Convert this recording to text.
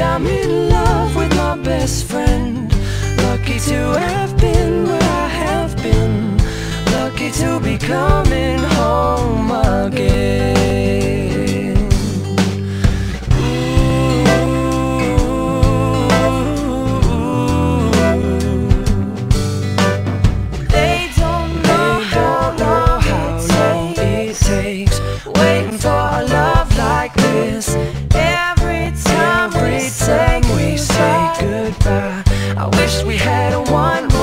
I'm in love with my best friend. Lucky to have been where I have been. Lucky to be coming home again. Ooh. They don't know They don't know how long it takes Waiting for a love like this I wish we had a one